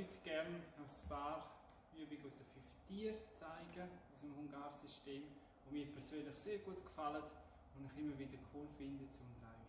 heute gerne ein paar Übungen aus den fünf Tieren zeigen, aus dem Hungar-System, die mir persönlich sehr gut gefallen und ich immer wieder cool finde zum dran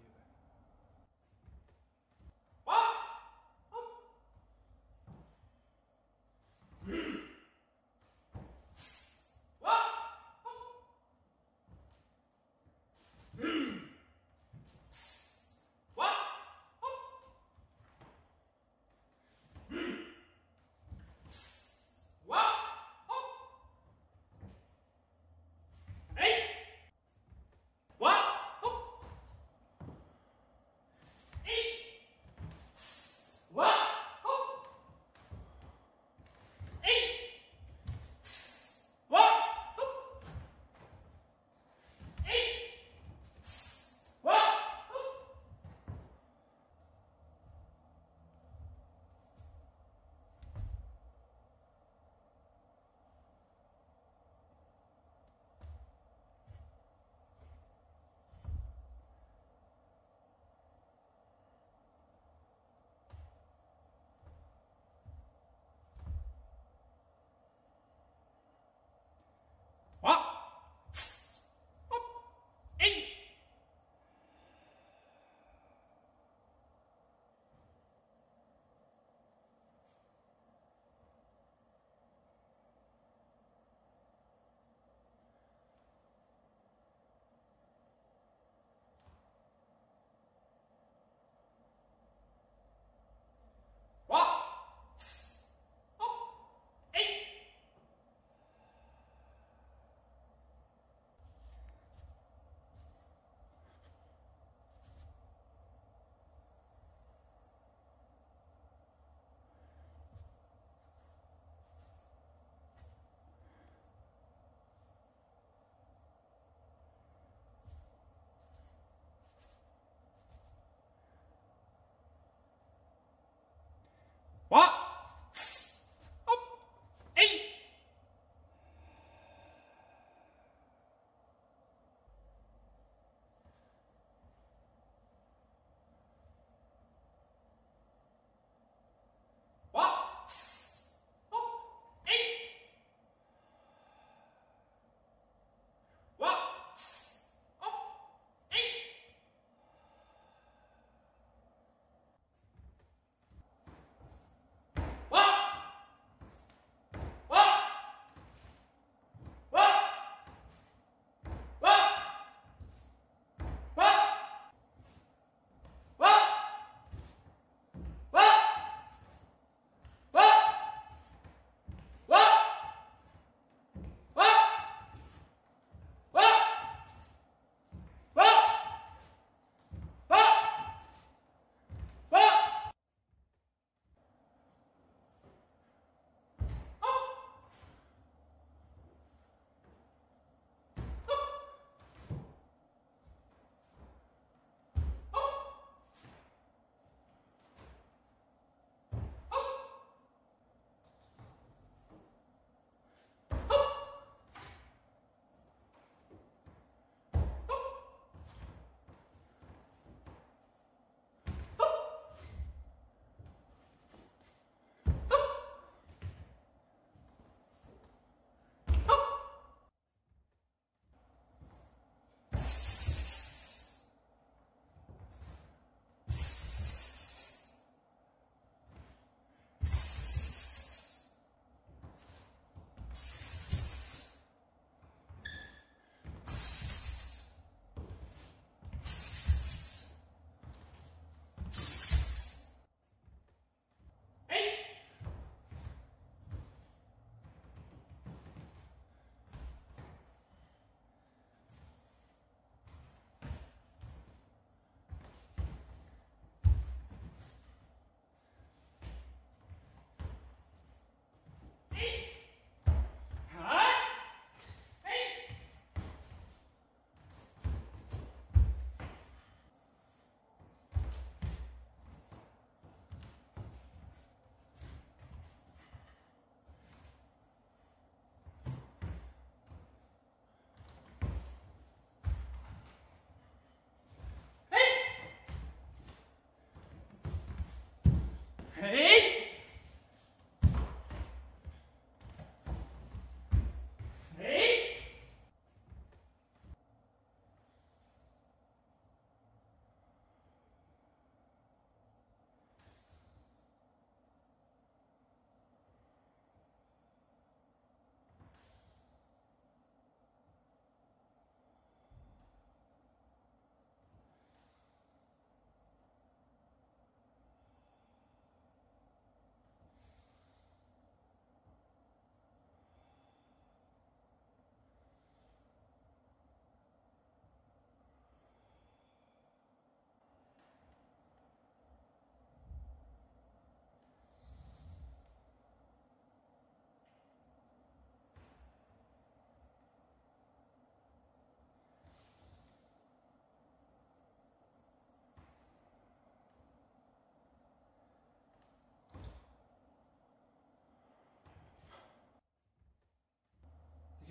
Hey!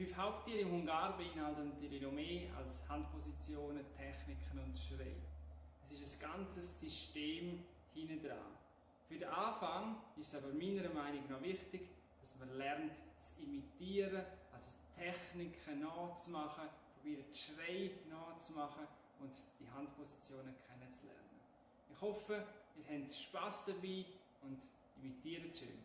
Fünf Haupttiere im Hungar beinhalten noch mehr als Handpositionen, Techniken und Schrei. Es ist ein ganzes System hinten dran. Für den Anfang ist es aber meiner Meinung nach wichtig, dass man lernt zu imitieren, also Techniken nachzumachen, probiert Schrei nachzumachen und die Handpositionen kennenzulernen. Ich hoffe, ihr habt Spaß dabei und imitiert schön.